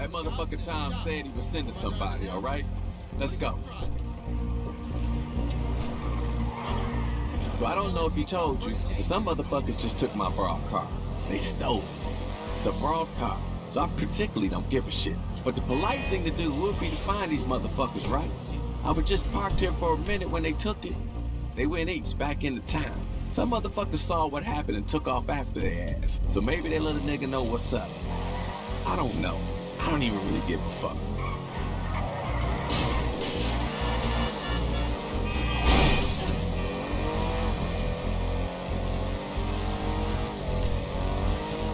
That motherfucker Tony said he was sending somebody, all right? Let's go. So I don't know if he told you, but some motherfuckers just took my broad car. They stole it. It's a broad car, so I particularly don't give a shit. But the polite thing to do would be to find these motherfuckers, right? I was just parked here for a minute when they took it. They went east, back into town. Some motherfuckers saw what happened and took off after their ass. So maybe they let a nigga know what's up. I don't know. I don't even really give a fuck.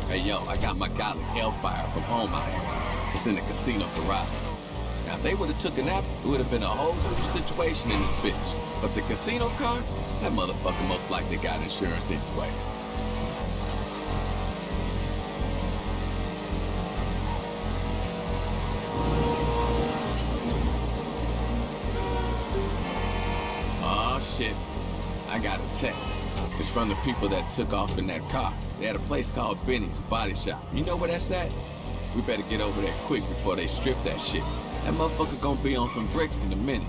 Hey yo, I got my Gauntlet Hellfire from home out here. It's in the casino garage. Now if they would've took a nap, it would've been a whole new situation in this bitch. But the casino car, that motherfucker most likely got insurance anyway. Text. It's from the people that took off in that car. They had a place called Benny's Body Shop. You know where that's at? We better get over there quick before they strip that shit. That motherfucker gonna be on some bricks in a minute.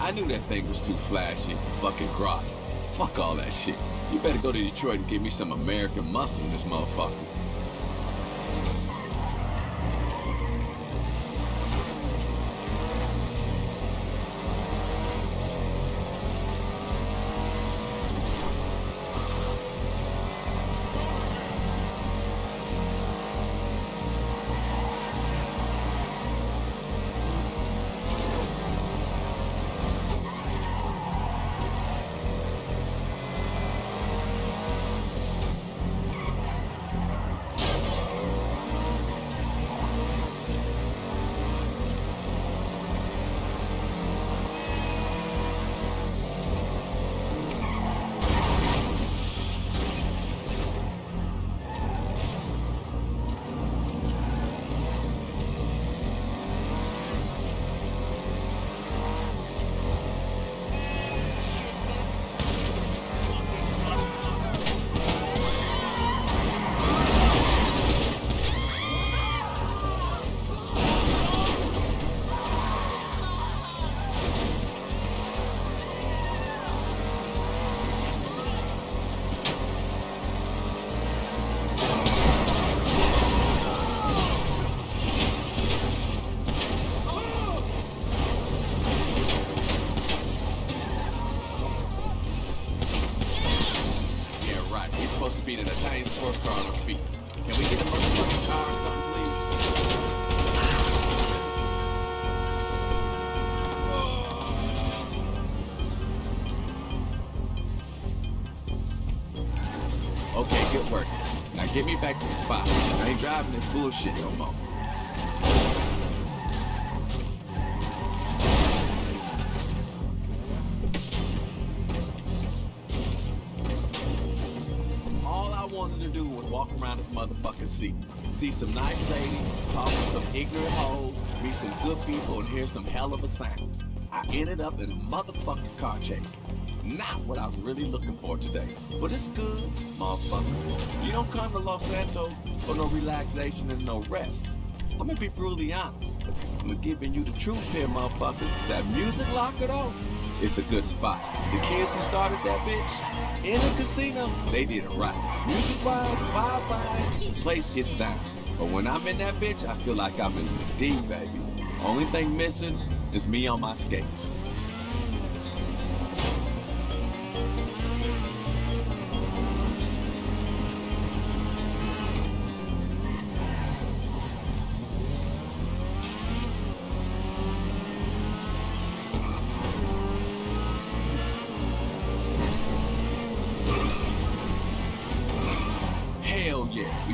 I knew that thing was too flashy and fucking groggy. Fuck all that shit. You better go to Detroit and give me some American muscle in this motherfucker. Get me back to the spot. I ain't driving this bullshit no more. All I wanted to do was walk around this motherfucking seat. See some nice ladies, talk to some ignorant hoes, meet some good people, and hear some hell of a sounds. I ended up in a motherfucking car chase. Not what I was really looking for today. But it's good, motherfuckers. You don't come to Los Santos for no relaxation and no rest. I'm gonna be brutally honest. I'm giving you the truth here, motherfuckers. That music locker though, it's a good spot. The kids who started that bitch in a casino, they did it right. Music wise, vibe wise, place gets down. But when I'm in that bitch, I feel like I'm in the D, baby. Only thing missing is me on my skates.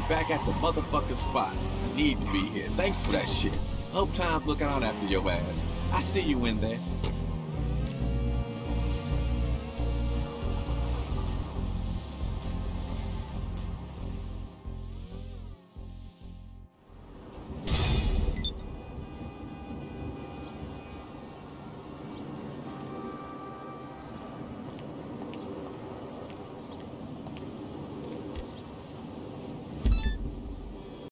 Back at the motherfucking spot. I need to be here. Thanks for that shit. Hope time's looking out after your ass. I see you in there.